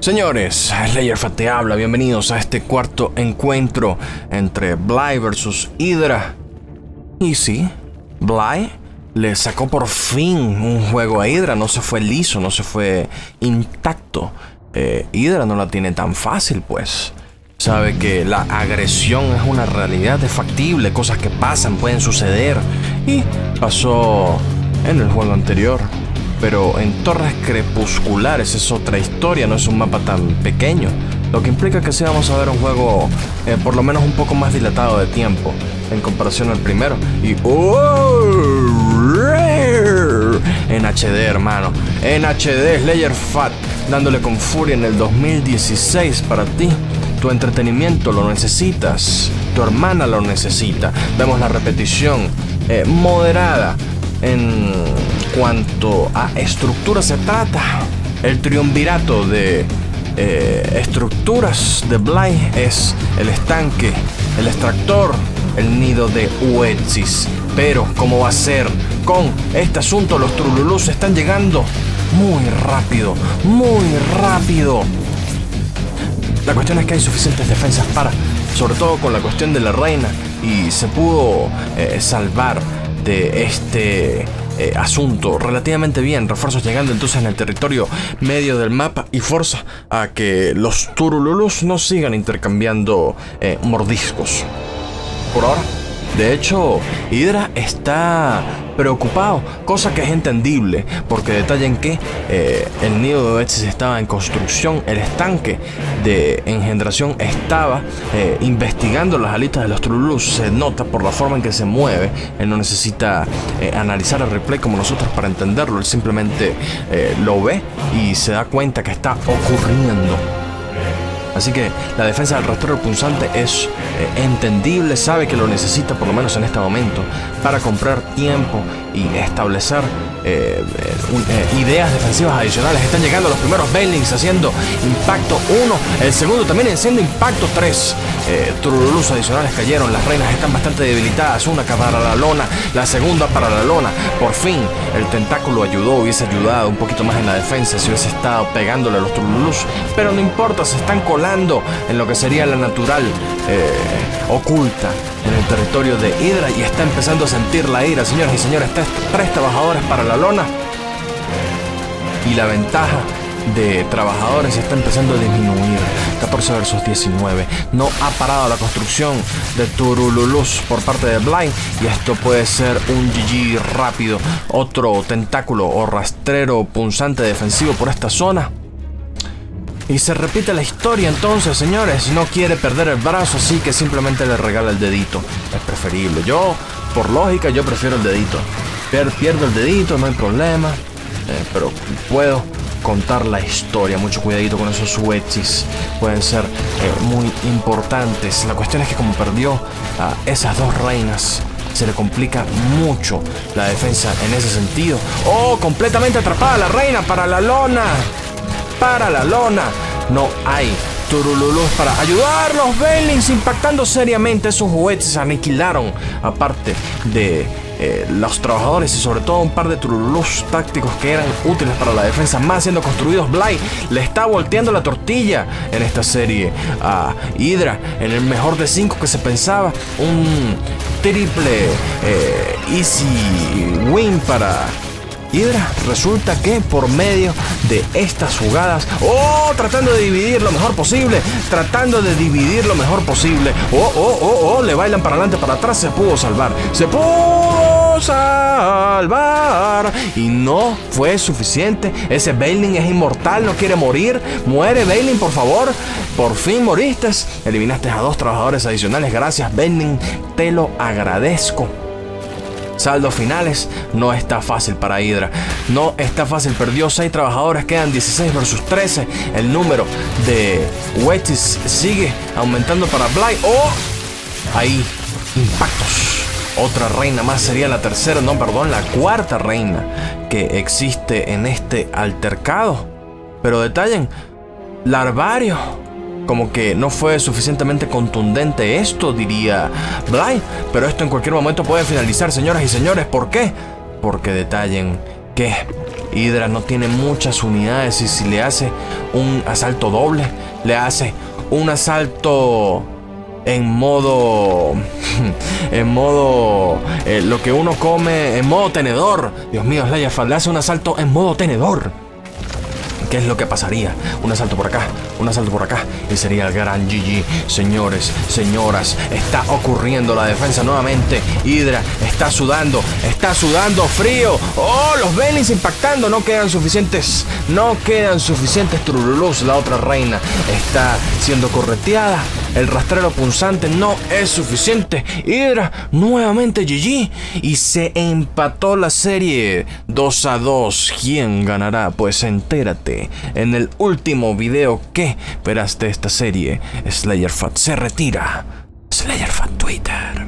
Señores, Slayer Fat te habla, bienvenidos a este cuarto encuentro entre Bly versus Hydra. Y sí, Bly le sacó por fin un juego a Hydra, no se fue liso, no se fue intacto. Eh, Hydra no la tiene tan fácil, pues. Sabe que la agresión es una realidad, es factible, cosas que pasan, pueden suceder. Y pasó en el juego anterior pero en Torres Crepusculares es otra historia, no es un mapa tan pequeño. Lo que implica que sí vamos a ver un juego eh, por lo menos un poco más dilatado de tiempo en comparación al primero. Y ¡oh! en HD, hermano. En HD, Slayer Fat, dándole con furia en el 2016 para ti. Tu entretenimiento lo necesitas, tu hermana lo necesita. Vemos la repetición eh, moderada en cuanto a estructura se trata, el triunvirato de eh, estructuras de Bly es el estanque, el extractor, el nido de Uetsis. Pero, ¿cómo va a ser? Con este asunto, los Trululus están llegando muy rápido, muy rápido. La cuestión es que hay suficientes defensas para, sobre todo con la cuestión de la reina, y se pudo eh, salvar de este eh, asunto relativamente bien. Refuerzos llegando entonces en el territorio medio del mapa y forza a que los Turululus no sigan intercambiando eh, mordiscos. Por ahora. De hecho, Hydra está preocupado, cosa que es entendible, porque detallen que eh, el nido de Betsy estaba en construcción, el estanque de engendración estaba eh, investigando las alitas de los Trulus, se nota por la forma en que se mueve, él no necesita eh, analizar el replay como nosotros para entenderlo, él simplemente lo ve y se da cuenta que está ocurriendo. Así que la defensa del rastrero punzante es eh, entendible, sabe que lo necesita por lo menos en este momento para comprar tiempo y establecer eh, eh, ideas defensivas adicionales. Están llegando los primeros Bailings haciendo impacto 1, el segundo también haciendo impacto 3. Eh, Trululus adicionales cayeron, las reinas están bastante debilitadas, una para la lona, la segunda para la lona. Por fin el tentáculo ayudó, hubiese ayudado un poquito más en la defensa si hubiese estado pegándole a los Trululus, pero no importa, se están colando en lo que sería la natural oculta en el territorio de Hydra y está empezando a sentir la ira, señores y señores. Tres trabajadores para la lona. Y la ventaja de trabajadores está empezando a disminuir. 14 versus 19. No ha parado la construcción de Turululus por parte de Blind. Y esto puede ser un GG rápido. Otro tentáculo o rastrero punzante defensivo por esta zona. Y se repite la historia entonces, señores. No quiere perder el brazo, así que simplemente le regala el dedito. Es preferible. Yo, por lógica, yo prefiero el dedito. pierdo el dedito, no hay problema. Eh, pero puedo contar la historia. Mucho cuidadito con esos wedges. Pueden ser eh, muy importantes. La cuestión es que como perdió a esas dos reinas, se le complica mucho la defensa en ese sentido. ¡Oh! Completamente atrapada la reina para la lona para la lona. No hay Turululus para ayudar. Los impactando seriamente esos juguetes. Aniquilaron, aparte de eh, los trabajadores y sobre todo un par de Turululus tácticos que eran útiles para la defensa, más siendo construidos. Bly le está volteando la tortilla en esta serie a Hydra en el mejor de cinco que se pensaba. Un triple eh, easy win para Hydra resulta que por medio de estas jugadas, oh, tratando de dividir lo mejor posible, tratando de dividir lo mejor posible, oh, oh, oh, oh, le bailan para adelante, para atrás, se pudo salvar, se pudo salvar y no fue suficiente. Ese Bailing es inmortal, no quiere morir, muere Bailing, por favor, por fin moriste, eliminaste a dos trabajadores adicionales, gracias Bailing, te lo agradezco. Saldos finales, no está fácil para Hydra. No está fácil, perdió 6 trabajadores, quedan 16 versus 13. El número de Wetis sigue aumentando para Bly. ¡Oh! Ahí, impactos. Otra reina más sería la tercera, no, perdón, la cuarta reina que existe en este altercado. Pero detallen, Larvario como que no fue suficientemente contundente esto, diría Bly. Pero esto en cualquier momento puede finalizar, señoras y señores. ¿Por qué? Porque detallen que Hydra no tiene muchas unidades y si le hace un asalto doble, le hace un asalto en modo. En modo. Eh, lo que uno come en modo tenedor. Dios mío, Slayerfall le hace un asalto en modo tenedor. ¿Qué es lo que pasaría? Un asalto por acá, un asalto por acá. Y sería el gran GG. Señores, señoras, está ocurriendo la defensa nuevamente. Hydra está sudando, está sudando frío. Oh, los Bennings impactando. No quedan suficientes, no quedan suficientes Trululus. La otra reina está siendo correteada. El rastrero punzante no es suficiente. Hydra nuevamente GG. Y se empató la serie 2 a 2. ¿Quién ganará? Pues entérate en el último video que verás de esta serie. Slayerfat se retira. Slayerfat Twitter.